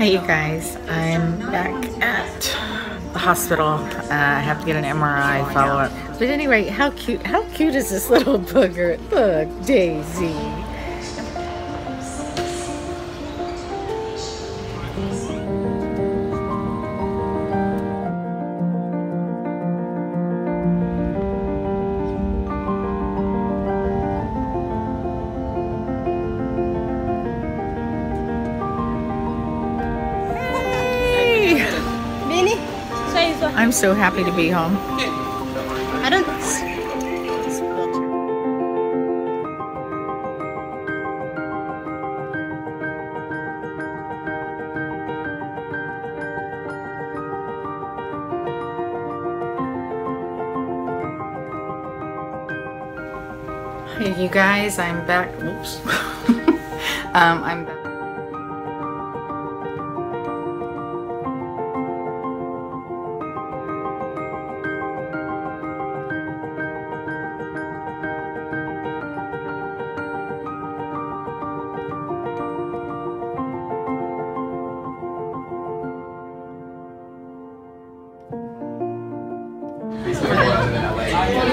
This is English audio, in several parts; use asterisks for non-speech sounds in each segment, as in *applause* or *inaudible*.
Hey you guys, I'm back at the hospital. Uh, I have to get an MRI follow up. But anyway, how cute, how cute is this little booger? Look, Daisy. I'm so happy to be home. I don't. Hey, you guys, I'm back. Oops. *laughs* um, I'm back.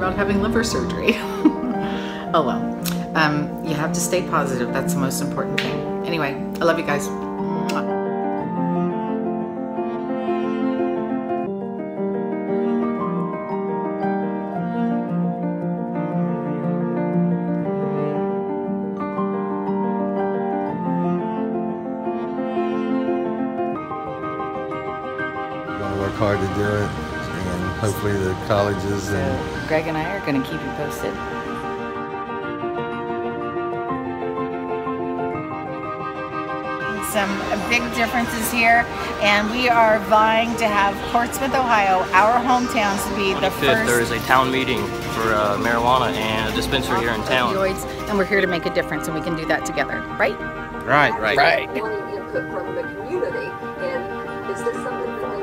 about having liver surgery. *laughs* oh well. Um, you have to stay positive. That's the most important thing. Anyway, I love you guys. Work hard to do it, hopefully the colleges and So Greg and I are going to keep you posted. Some big differences here, and we are vying to have Portsmouth, Ohio, our hometowns, to be the the 5th, there first There is a town meeting for uh, marijuana and a dispensary here in town. opioids, and we're here to make a difference, and we can do that together, right? Right, right. wanting input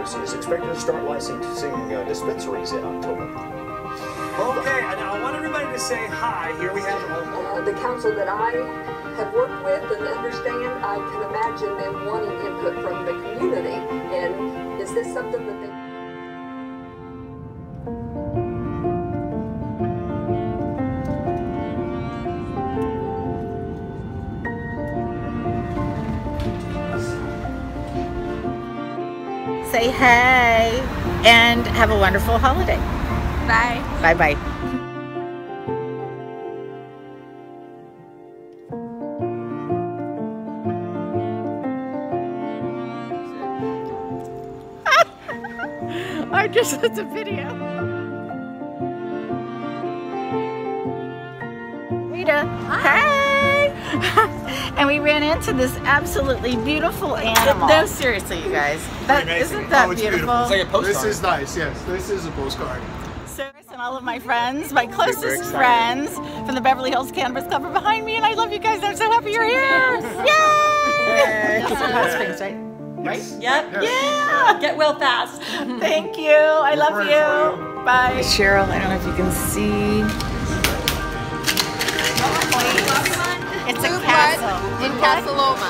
from the community. And is this something that Pharmacy is expected to start licensing uh, dispensaries in October. Okay, and I want everybody to say hi. Here we have uh, the council that I have worked with and understand, I can imagine them wanting input from the community. And is this something that they Say hey, and have a wonderful holiday. Bye. Bye bye. *laughs* I just it's a video. Rita, hey! *laughs* and we ran into this absolutely beautiful animal. No, seriously, you guys, that isn't that Oh, it's beautiful? beautiful. It's like a postcard. This is nice, yes. This is a postcard. So, and all of my friends, my closest friends from the Beverly Hills Cannabis Club are behind me, and I love you guys. I'm so happy you're here. *laughs* Yay! This is Hot Springs, right? Right? Yep. Yeah. Get well fast. Thank you. I love you. Bye. Cheryl, I don't know if you can see. It's castle. In Casa Loma.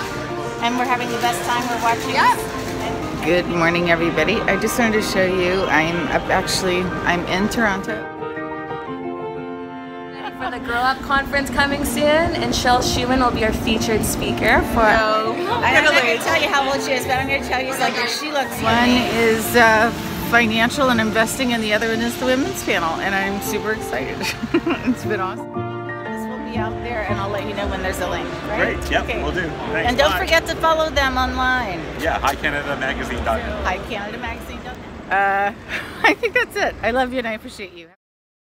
And we're having the best time. We're watching. Good morning, everybody. I just wanted to show you. I'm up actually. I'm in Toronto. For the Grow Up Conference coming soon, and Cheryl Shuman will be our featured speaker for. I'm not going to tell you how old she is, but I'm going to tell you something. She looks. One is uh, financial and investing, and the other one is the women's panel, and I'm super excited. *laughs* it's been awesome. This out there, and I'll let you know when there's a link. Right? Great. Yep, Okay. we'll do. Thanks. And don't Bye. forget to follow them online. Yeah, highcanadamagazine.com. High, Canada Magazine. Uh, *laughs* I think that's it. I love you and I appreciate you.